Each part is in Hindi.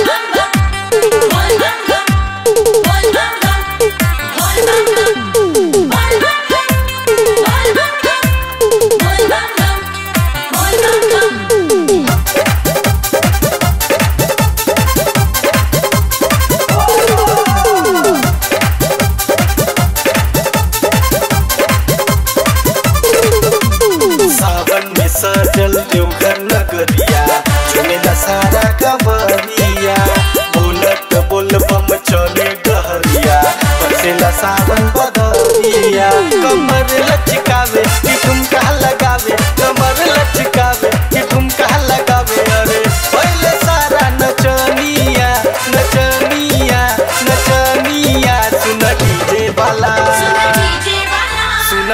I'm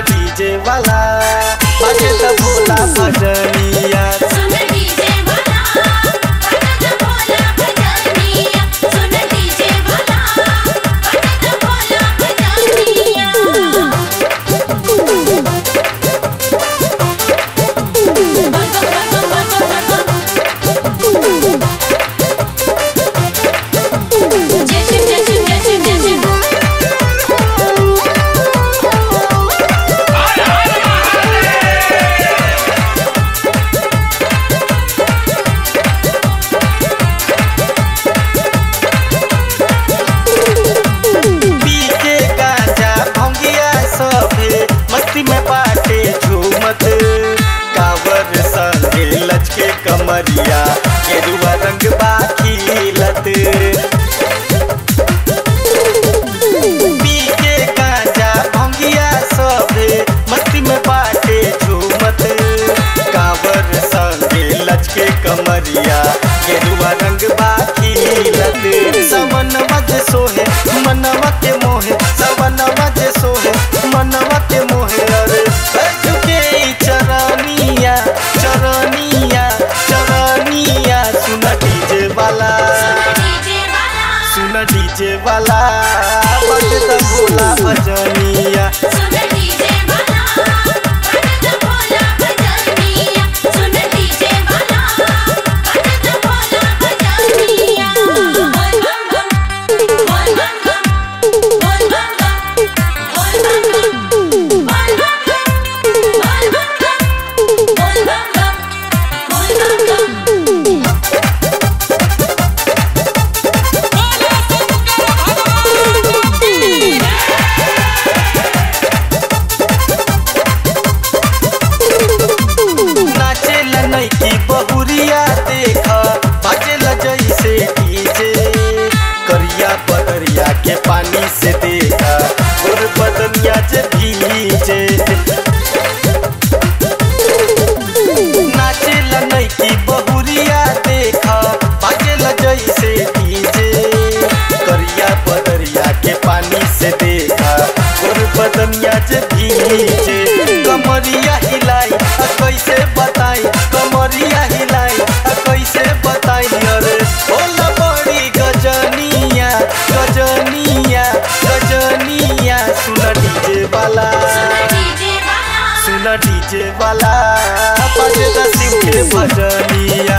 डीजे वाला। बजे तो भोला भजनिया रंग बाखीलत पी के गांजा, भंगिया सभे मस्ती में बाटे झूमत। कावर संगे लचके रंग सोहे मनवा के मोहे सुन डीजे वाला से देखा। और बदनिया जे भीजे कमरिया हिलाई कैसे बताई? कमरिया हिलाई कैसे बताई? अरे, होला बड़ी गजनिया गजनिया गजनिया। सुन डीजे वाला। सुन डीजे वाला। त शिव के भजनिया